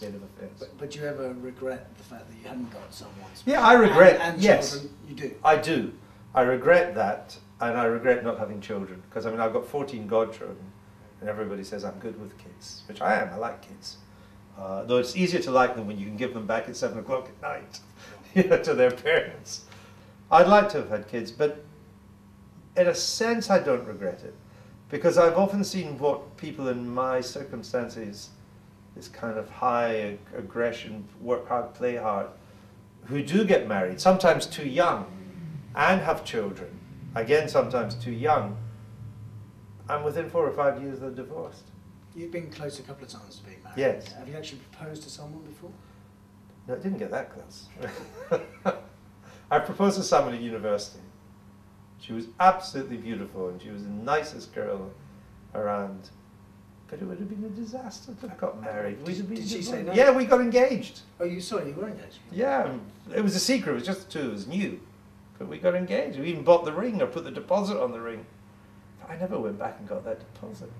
state of affairs. But, but do you ever regret the fact that you hadn't got someone? Yeah, I regret. And, and yes, children, you do. I do. I regret that, and I regret not having children because I mean I've got 14 godchildren, and everybody says I'm good with kids, which I am. I like kids, uh, though it's easier to like them when you can give them back at seven o'clock at night, you know, to their parents. I'd like to have had kids, but in a sense I don't regret it because I've often seen what people in my circumstances, this kind of high ag- aggression, work hard, play hard, who do get married, sometimes too young, and have children, again sometimes too young, and within four or five years they're divorced. You've been close a couple of times to being married. Yes. Have you actually proposed to someone before? No, it didn't get that close. I proposed to someone at university. She was absolutely beautiful and she was the nicest girl around. But it would have been a disaster if I got married. Have been Did she say no? Yeah, we got engaged. Oh, you sorry, you were engaged. Yeah, hmm. it was a secret. It was just the two of us knew. But we got engaged. We even bought the ring or put the deposit on the ring. But I never went back and got that deposit.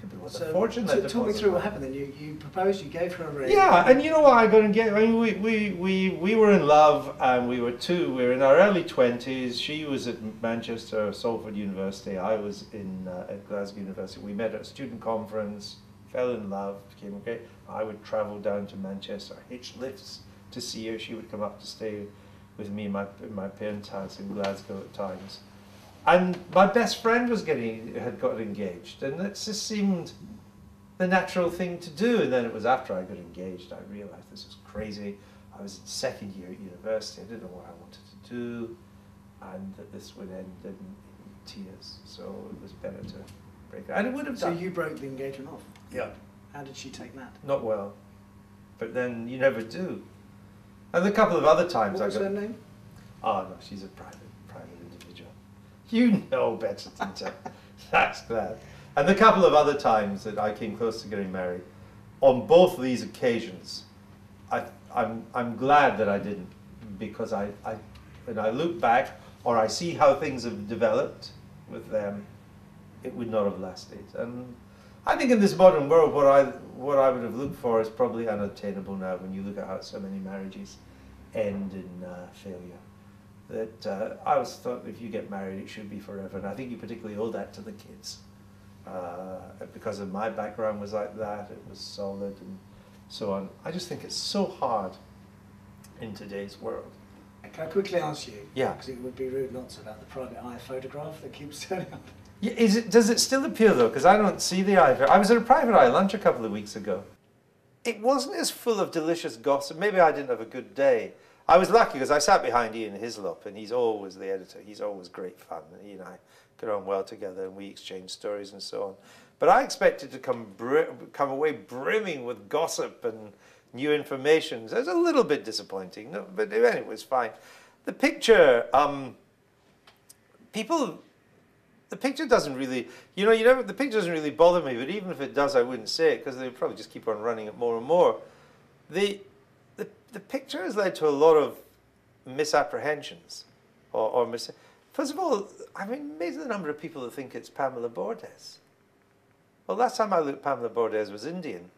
Could be worth So, fortune. that talk me through what happened then. You, you proposed, you gave her a ring. Yeah, and you know what? I got engaged. I mean, we, we, we, we were in love, and we were two. We were in our early twenties. She was at Manchester, Salford University. I was in uh, at Glasgow University. We met at a student conference, fell in love, became great. I would travel down to Manchester, hitch lifts to see her. She would come up to stay with me in my in my parents' house in Glasgow at times. And my best friend was getting had got engaged, and it just seemed the natural thing to do. And then it was after I got engaged, I realized this was crazy. I was in second year at university. I didn't know what I wanted to do, and that this would end in, in tears. So it was better to break it. And it would have So done. you broke the engagement off. yeah, How did she take that? not well. But then you never do. And a couple of other times What I was got. her name? Oh no, she's a private private individual. You know better than to ask that. And a couple of other times that I came close to getting married, on both these occasions, I, I'm, I'm glad that I didn't because I, I, when I look back or I see how things have developed with them, it would not have lasted. And I think in this modern world, what I, what I would have looked for is probably unattainable now when you look at how so many marriages end in uh, failure. That uh, I always thought if you get married, it should be forever, and I think you particularly owe that to the kids, uh, because of my background was like that. It was solid and so on. I just think it's so hard in today's world. Can I quickly ask you? Yeah. Because it would be rude not to about the private eye photograph that keeps turning up. Yeah, is it, does it still appeal though? Because I don't see the eye. I was at a private eye lunch a couple of weeks ago. It wasn't as full of delicious gossip. Maybe I didn't have a good day. I was lucky because I sat behind Ian Hislop, and he's always the editor. He's always great fun. He and I get on well together, and we exchange stories and so on. But I expected to come come away brimming with gossip and new information. So it was a little bit disappointing, no, but anyway, it was fine. The picture, um, people the picture doesn't really, you know, you never, the picture doesn't really bother me, but even if it does, I wouldn't say it because they would probably just keep on running it more and more. The, the, picture has led to a lot of misapprehensions or, or mis- First of all, I'm amazed at the number of people that think it's Pamela Bordes. Well, last time I looked, Pamela Bordes was Indian.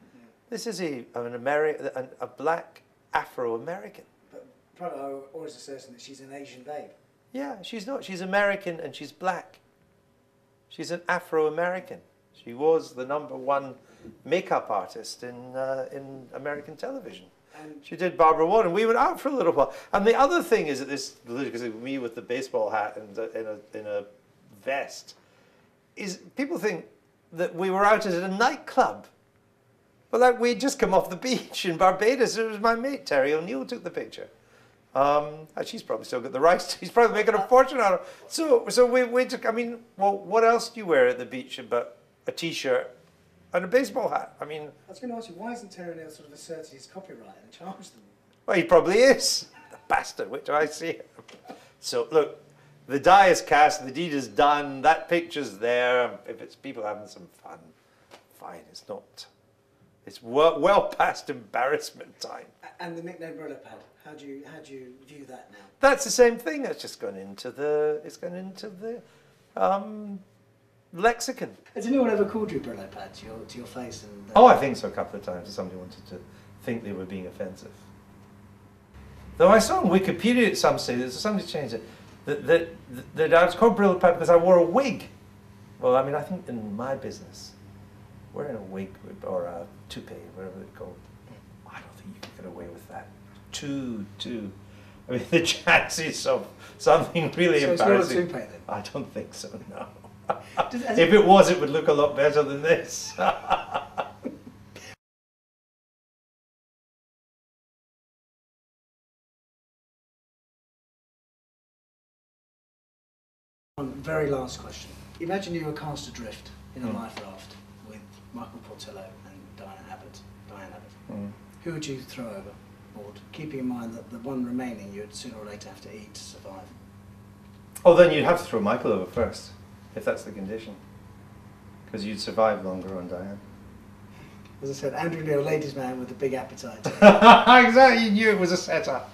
This is a, an Ameri- an, a black Afro-American. But eye always asserting that she's an Asian babe. Yeah, she's not. She's American and she's black. She's an Afro-American. She was the number one makeup artist in uh, in American television. She did Barbara Ward, and we went out for a little while. And the other thing is that this, because me with the baseball hat and uh, in a in a vest, is people think that we were out at a nightclub. But like we'd just come off the beach in Barbados. It was my mate Terry O'Neill took the picture. Um, she's probably still got the rights. She's probably making a fortune out of it. So, so we, we took, I mean, well, what else do you wear at the beach but a t-shirt and a baseball hat? I mean, I was going to ask you, why isn't Terry O'Neill sort of asserted his copyright and charged them? well, he probably is. The bastard, which I see. So, look, the die is cast, the deed is done, that picture's there. If it's people having some fun, fine. It's not, it's well, well past embarrassment time. And the nickname Brillo Pad, how do you how do you view that now? That's the same thing. That's just gone into the. It's gone into the um, lexicon. Has anyone ever called you Brillo Pad to your, to your face? And, uh, Oh, I think so. A couple of times, somebody wanted to think they were being offensive. Though I saw on Wikipedia at some stage, somebody changed it, that, that, that I was called Brillo Piper because I wore a wig. Well, I mean, I think in my business, wearing a wig or a toupee, whatever they're called, I don't think you can get away with that. Too, too. I mean, the chances of something really So it's not a embarrassing. toupee then? I don't think so, no. Does- if it was, it would look a lot better than this. One very last question. Imagine you were cast adrift in a Hmm. life raft with Michael Portillo and Diana Abbott. Diane Abbott. Mm. Who would you throw overboard, keeping in mind that the one remaining you'd sooner or later have to eat to survive? Oh, then you'd have to throw Michael over first, if that's the condition. Because you'd survive longer on Diane. As I said, Andrew Neil, ladies' man with a big appetite. exactly, you knew it was a setup.